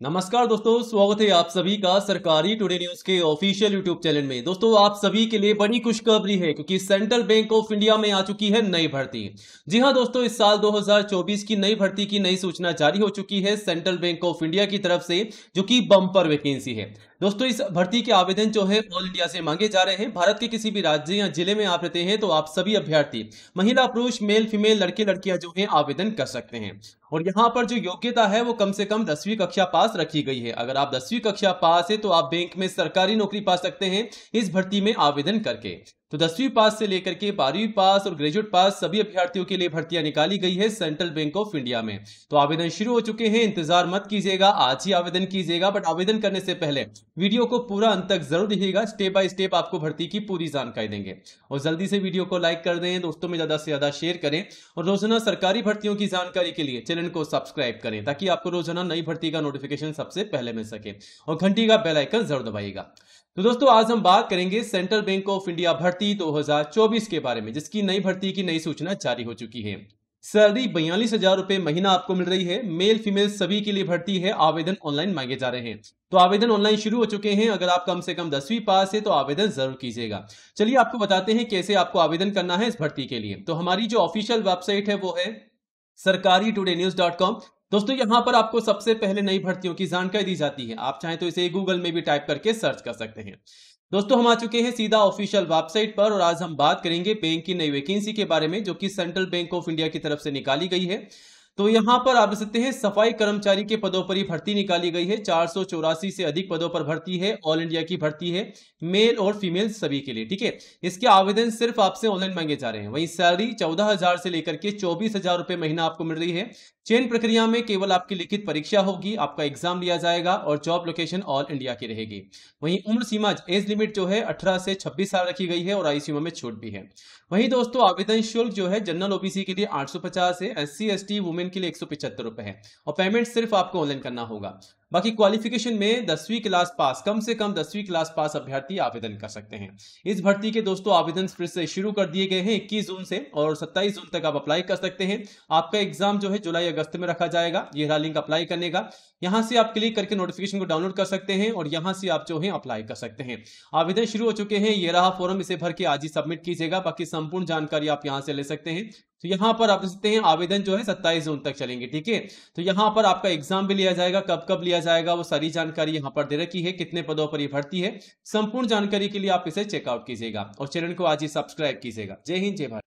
नमस्कार दोस्तों, स्वागत है आप सभी का सरकारी टुडे न्यूज़ के ऑफिशियल यूट्यूब चैनल में। दोस्तों, आप सभी के लिए बड़ी खुशखबरी है क्योंकि सेंट्रल बैंक ऑफ़ इंडिया में आ चुकी है नई भर्ती। जी हाँ दोस्तों, इस साल 2024 की नई भर्ती की नई सूचना जारी हो चुकी है सेंट्रल बैंक ऑफ़ इंडिया की तरफ़ से, जो की बंपर वैकेंसी है। दोस्तों, इस भर्ती के आवेदन जो है, ऑल इंडिया से मांगे जा रहे हैं। भारत के किसी भी राज्य या ज़िले में आप रहते हैं तो आप सभी अभ्यर्थी, महिला, पुरुष मेल फीमेल लड़के, लड़कियाँ जो है, आवेदन कर सकते हैं। और यहाँ पर जो योग्यता है, वो कम से कम दसवीं कक्षा पास रखी गई है। अगर आप दसवीं कक्षा पास है तो आप बैंक में सरकारी नौकरी पा सकते हैं, इस भर्ती में आवेदन करके। तो दसवीं पास से लेकर के बारहवीं पास और ग्रेजुएट पास सभी अभ्यर्थियों के लिए भर्तियाँ निकाली गई है सेंट्रल बैंक ऑफ़ इंडिया में। तो आवेदन शुरू हो चुके हैं, इंतज़ार मत कीजिएगा, आज ही आवेदन कीजिएगा, बट आवेदन करने से पहले वीडियो को पूरा अंत तक ज़रूर दिखेगा स्टेप बाय स्टेप आपको भर्ती की पूरी जानकारी देंगे। और जल्दी से वीडियो को लाइक कर दें, दोस्तों में ज़्यादा से ज़्यादा शेयर करें और रोज़ाना सरकारी भर्तियों की जानकारी के लिए चैनल को सब्सक्राइब करें, ताकि आपको रोज़ाना नई भर्ती का नोटिफिकेशन सबसे पहले मिल सके। और घंटी का बेलाइकन ज़रूर दबाइएगा। तो दोस्तों, आज हम बात करेंगे सेंट्रल बैंक ऑफ़ इंडिया भर्ती 2024 के बारे में, जिसकी नई भर्ती की नई सूचना जारी हो चुकी है। सैलरी बयालीस हज़ार रुपए महीना आपको मिल रही है। मेल, फीमेल सभी के लिए भर्ती है। आवेदन ऑनलाइन मांगे जा रहे हैं। तो आवेदन ऑनलाइन शुरू हो चुके हैं। अगर आप कम से कम दसवीं पास है तो आवेदन ज़रूर कीजिएगा। चलिए आपको बताते हैं कैसे आपको आवेदन करना है इस भर्ती के लिए। तो हमारी जो ऑफिशियल वेबसाइट है, वो है सरकारी टूडे न्यूज़ डॉट कॉम। दोस्तों, यहाँ पर आपको सबसे पहले नई भर्तियों की जानकारी दी जाती है। आप चाहें तो इसे गूगल में भी टाइप करके सर्च कर सकते हैं। दोस्तों, हम आ चुके हैं सीधा ऑफिशियल वेबसाइट पर और आज हम बात करेंगे बैंक की नई वैकेंसी के बारे में, जो कि सेंट्रल बैंक ऑफ़ इंडिया की तरफ़ से निकाली गई है। तो यहाँ पर आप सकते हैं, सफ़ाई कर्मचारी के पदों पर ही भर्ती निकाली गई है। चार सौ चौरासी से अधिक पदों पर भर्ती है, ऑल इंडिया की भर्ती है, मेल और फीमेल सभी के लिए, ठीक है? इसके आवेदन सिर्फ़ आपसे ऑनलाइन मांगे जा रहे हैं। वहीं सैलरी चौदह हज़ार से लेकर के चौबीस हज़ार रुपए महीना आपको मिल रही है। चयन प्रक्रिया में केवल आपकी लिखित परीक्षा होगी, आपका एग्ज़ाम लिया जाएगा और जॉब लोकेशन ऑल इंडिया की रहेगी। वहीं उम्र सीमा, एज लिमिट जो है 18 से 26 साल रखी गई है और आई सीमा में छूट भी है। वहीं दोस्तों, आवेदन शुल्क जो है, जनरल ओबीसी के लिए 850 है S C S T women के लिए एक रुपए है। और पेमेंट सिर्फ़ आपको ऑनलाइन करना होगा। बाकी क्वालिफिकेशन में दसवीं क्लास पास कम से कम दसवीं क्लास पास अभ्यर्थी आवेदन कर सकते हैं। इस भर्ती के दोस्तों, आवेदन फिर से शुरू कर दिए गए हैं 21 जून से और 27 जून तक आप अप्लाई कर सकते हैं। आपका एग्ज़ाम जो है जुलाई अगस्त में रखा जाएगा, ये रहा लिंक अप्लाई करने का। यहाँ से आप क्लिक करके नोटिफिकेशन को डाउनलोड कर सकते हैं और यहाँ से आप जो है अप्लाई कर सकते हैं। आवेदन शुरू हो चुके हैं, ये रहा फॉर्म इसे भर के आज ही सबमिट कीजिएगा। बाकी संपूर्ण जानकारी आप यहाँ से ले सकते हैं। तो यहाँ पर आप देख सकते हैं, आवेदन जो है सत्ताईस जून तक चलेंगे, ठीक है? तो यहाँ पर आपका एग्ज़ाम भी लिया जाएगा कब कब लिया जाएगा, वो सारी जानकारी यहाँ पर दे रखी है, कितने पदों पर ये भर्ती है, संपूर्ण जानकारी के लिए आप इसे चेकआउट कीजिएगा और चैनल को आज ही सब्सक्राइब कीजिएगा। जय हिंद, जय भारत।